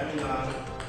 Have a